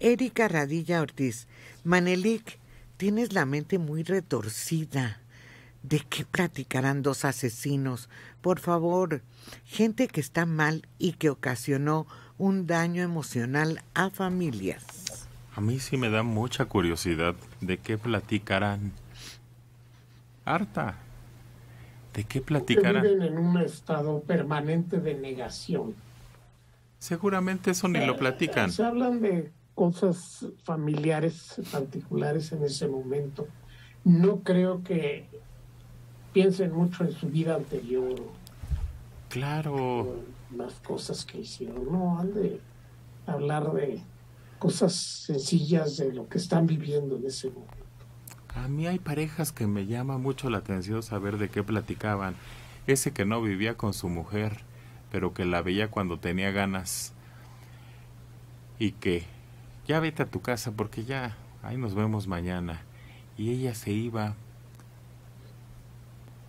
Erika Radilla Ortiz, Manelik, tienes la mente muy retorcida. ¿De qué platicarán dos asesinos? Por favor, gente que está mal y que ocasionó un daño emocional a familias. A mí sí me da mucha curiosidad de qué platicarán. Harta. ¿De qué platicarán? Viven en un estado permanente de negación. Seguramente eso ni lo platican. Se hablan de cosas familiares particulares en ese momento. No creo que piensen mucho en su vida anterior. Claro. Las cosas que hicieron. No, han de hablar de cosas sencillas de lo que están viviendo en ese momento. A mí hay parejas que me llama mucho la atención saber de qué platicaban. Ese que no vivía con su mujer, pero que la veía cuando tenía ganas. Y que ya vete a tu casa porque ya ahí nos vemos mañana. Y ella se iba.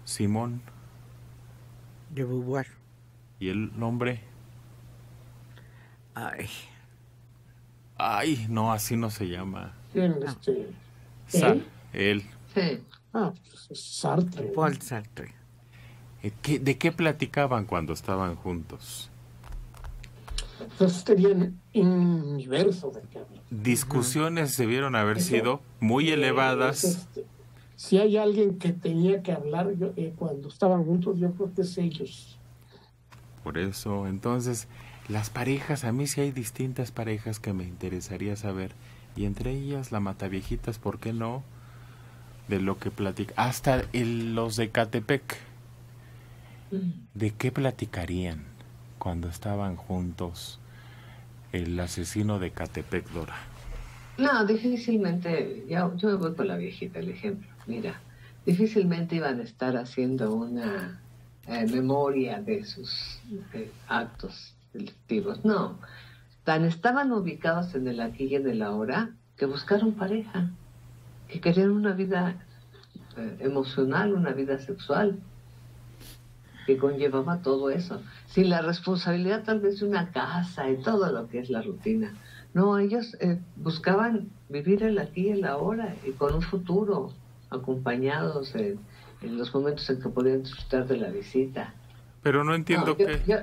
Simón. De Beauvoir. ¿Y el nombre? Ay. Ay, no, así no se llama. ¿Quién? Este, Sa él. Sí. Ah, pues Sartre. Paul Sartre. Eh, ¿Qué, ¿De qué platicaban cuando estaban juntos? Entonces tenían un universo de qué hablar. Discusiones debieron haber sido muy elevadas. Este, si hay alguien que tenía que hablar yo, eh, cuando estaban juntos, yo creo que es ellos. Por eso, entonces, las parejas, a mí sí hay distintas parejas que me interesaría saber. Y entre ellas, la Mataviejitas, ¿por qué no? De lo que platica. Hasta el, los de Catepec. ¿De qué platicarían cuando estaban juntos el asesino de Catepec, Dora? No, difícilmente, yo, yo voy con la viejita, el ejemplo. Mira, difícilmente iban a estar haciendo una eh, memoria de sus actos delictivos. No, tan estaban ubicados en el aquí y en el ahora que buscaron pareja, que querían una vida eh, emocional, una vida sexual, que conllevaba todo eso, sin la responsabilidad tal vez de una casa y todo lo que es la rutina. No, ellos eh, buscaban vivir el aquí y el ahora y con un futuro, acompañados en, en, los momentos en que podían disfrutar de la visita. Pero no entiendo no, yo, que... Yo,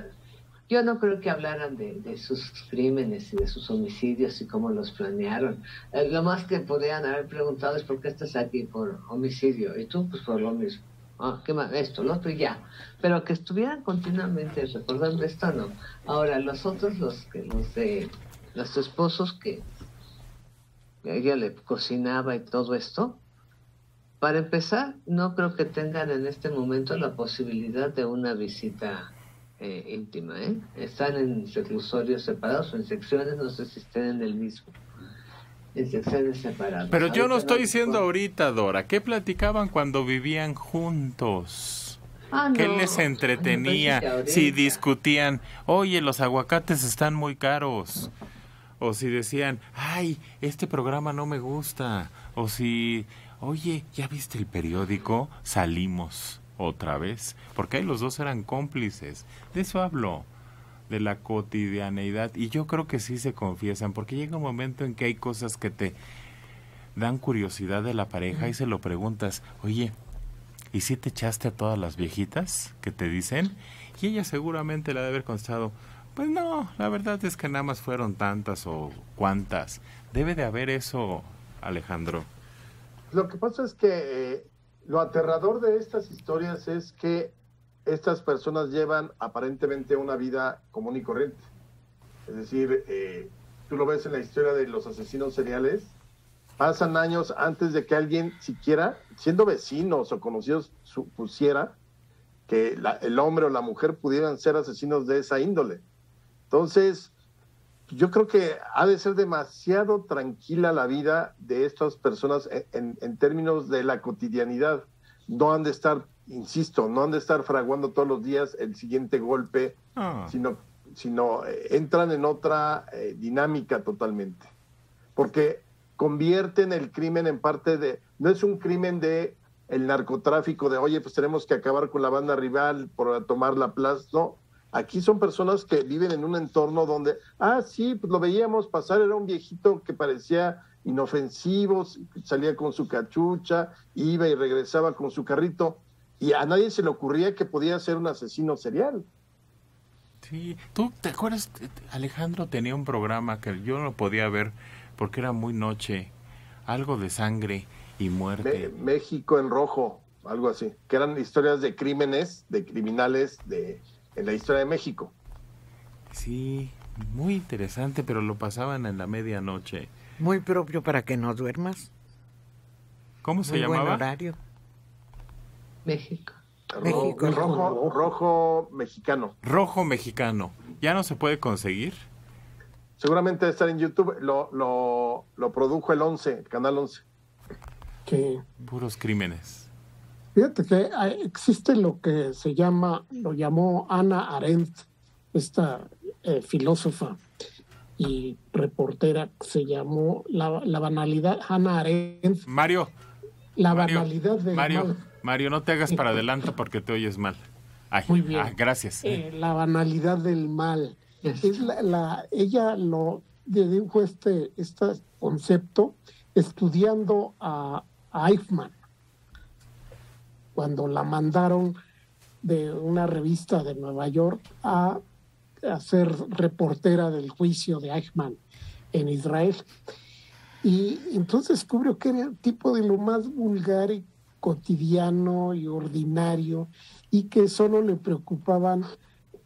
yo, no creo que hablaran de, de, sus crímenes y de sus homicidios y cómo los planearon. Eh, lo más que podían haber preguntado es por qué estás aquí por homicidio y tú pues por lo mismo. Ah, qué más, esto, lo otro y ya. Pero que estuvieran continuamente recordando esto, no. Ahora, los otros, los que los de los esposos que ella le cocinaba y todo esto, para empezar, no creo que tengan en este momento la posibilidad de una visita eh, íntima. ¿eh? Están en reclusorios separados o en secciones, no sé si estén en el mismo. Pero yo no estoy diciendo ahorita, Dora. ¿Qué platicaban cuando vivían juntos? Ah, ¿Qué no. les Me entretenía? Si discutían, oye, los aguacates están muy caros. O si decían, ay, este programa no me gusta. O si, oye, ¿ya viste el periódico? Salimos otra vez. Porque ahí los dos eran cómplices. De eso hablo. De la cotidianeidad. Y yo creo que sí se confiesan. Porque llega un momento en que hay cosas que te dan curiosidad de la pareja y se lo preguntas, oye, ¿y si te echaste a todas las viejitas que te dicen? Y ella seguramente le ha de haber contestado, pues no, la verdad es que nada más fueron tantas o cuantas. Debe de haber eso, Alejandro. Lo que pasa es que eh, lo aterrador de estas historias es que estas personas llevan aparentemente una vida común y corriente. Es decir, eh, tú lo ves en la historia de los asesinos seriales, pasan años antes de que alguien siquiera, siendo vecinos o conocidos, supusiera que el hombre o la mujer pudieran ser asesinos de esa índole. Entonces, yo creo que ha de ser demasiado tranquila la vida de estas personas en términos de la cotidianidad. No han de estar, insisto, no han de estar fraguando todos los días el siguiente golpe, Ah, sino, sino eh, entran en otra eh, dinámica totalmente. Porque convierten el crimen en parte de, no es un crimen de el narcotráfico de, oye, pues tenemos que acabar con la banda rival por tomar la plaza, no, Aquí son personas que viven en un entorno donde, ah, sí, pues lo veíamos pasar, era un viejito que parecía inofensivo, salía con su cachucha, iba y regresaba con su carrito, y a nadie se le ocurría que podía ser un asesino serial. Sí, ¿tú te acuerdas? Alejandro tenía un programa que yo no podía ver porque era muy noche, algo de sangre y muerte. México en rojo, algo así, que eran historias de crímenes, de criminales de en la historia de México. Sí, muy interesante, pero lo pasaban en la medianoche. Muy propio para que no duermas. ¿Cómo se llamaba? Buen horario. México. México. Rojo, rojo mexicano. Rojo mexicano. ¿Ya no se puede conseguir? Seguramente debe estar en YouTube. Lo, lo, lo produjo el 11, el canal 11. Que Puros crímenes. Fíjate que hay- existe lo que se llama, lo llamó Ana Arendt, esta eh, filósofa y reportera, se llamó la, la banalidad, Hannah Arendt, Mario, la Mario, banalidad del Mario, mal. Mario, no te hagas para adelante porque te oyes mal. Ay, Muy bien. ah, gracias. Eh, la banalidad del mal. Es la, la- ella lo dedujo este, este concepto estudiando a, a Eichmann cuando la mandaron de una revista de Nueva York a, a ser reportera del juicio de Eichmann en Israel. Y entonces descubrió que era el tipo de lo más vulgar y cotidiano y ordinario y que solo le preocupaban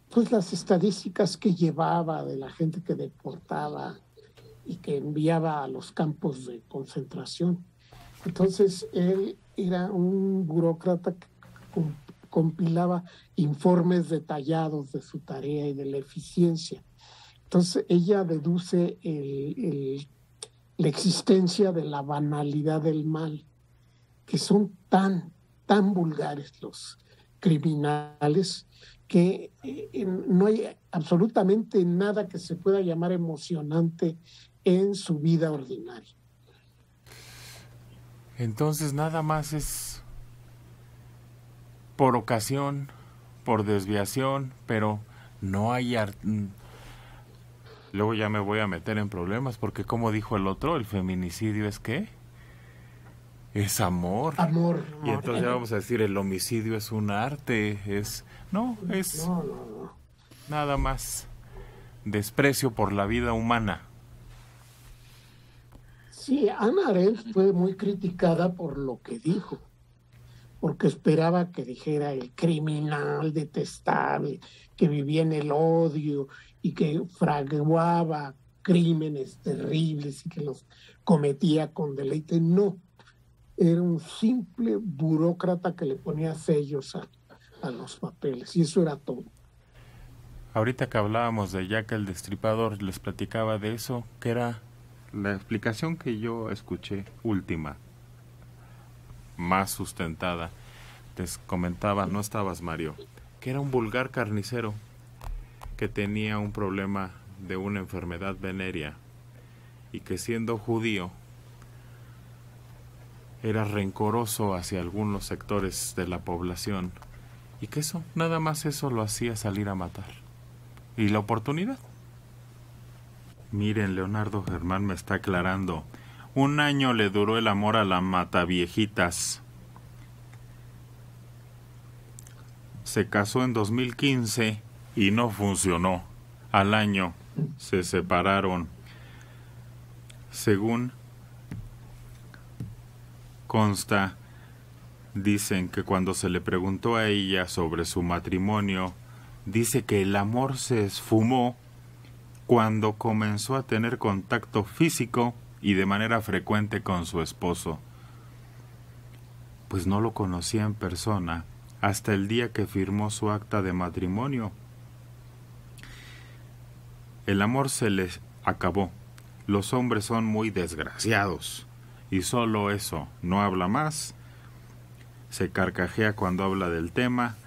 pues las estadísticas que llevaba de la gente que deportaba y que enviaba a los campos de concentración. Entonces él era un burócrata que compilaba informes detallados de su tarea y de la eficiencia. Entonces ella deduce la existencia de la banalidad del mal, que son tan, tan vulgares los criminales que eh, no hay absolutamente nada que se pueda llamar emocionante en su vida ordinaria. Entonces nada más es por ocasión, por desviación, pero no hay... mm. Luego ya me voy a meter en problemas porque como dijo el otro, el feminicidio es qué? Es amor. Amor. Y entonces ya vamos a decir, el homicidio es un arte, es... No, es No, no, no. nada más desprecio por la vida humana. Sí, Ana Arendt fue muy criticada por lo que dijo, porque esperaba que dijera el criminal detestable, que vivía en el odio y que fraguaba crímenes terribles y que los cometía con deleite. No, era un simple burócrata que le ponía sellos a, los papeles y eso era todo. Ahorita que hablábamos de Jack el Destripador, les platicaba de eso, que era la explicación que yo escuché última, más sustentada. Les comentaba, no estabas Mario, que era un vulgar carnicero que tenía un problema de una enfermedad venérea y que siendo judío era rencoroso hacia algunos sectores de la población y que eso, nada más eso lo hacía salir a matar. ¿Y la oportunidad? Miren, Leonardo Germán me está aclarando. Un año le duró el amor a la mataviejitas. Se casó en 2015 y no funcionó. Al año se separaron. Según consta, dicen que cuando se le preguntó a ella sobre su matrimonio, dice que el amor se esfumó cuando comenzó a tener contacto físico y de manera frecuente con su esposo. Pues no lo conocía en persona hasta el día que firmó su acta de matrimonio. El amor se les acabó. Los hombres son muy desgraciados. Y solo eso, no habla más. Se carcajea cuando habla del tema,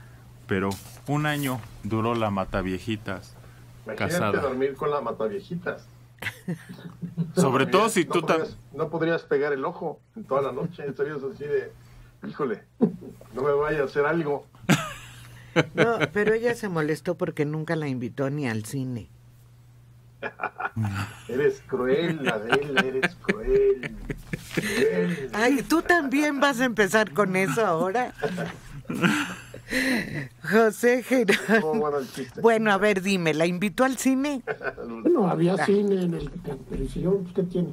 pero un año duró la mataviejitas. Imagínate Casada. dormir con la mataviejitas. Sobre No todo si podrías- tú no podrías, no podrías pegar el ojo en toda la noche. Estarías así de, híjole, no me vaya a hacer algo. No, pero ella se molestó porque nunca la invitó ni al cine. eres cruel, Adela, eres cruel. cruel. Ay, ¿tú también vas a empezar con eso ahora? José Gerón. ¿Cómo bueno a ver, dime, ¿la invitó al cine? Bueno, había cine en el, en el sillón, ¿qué tiene?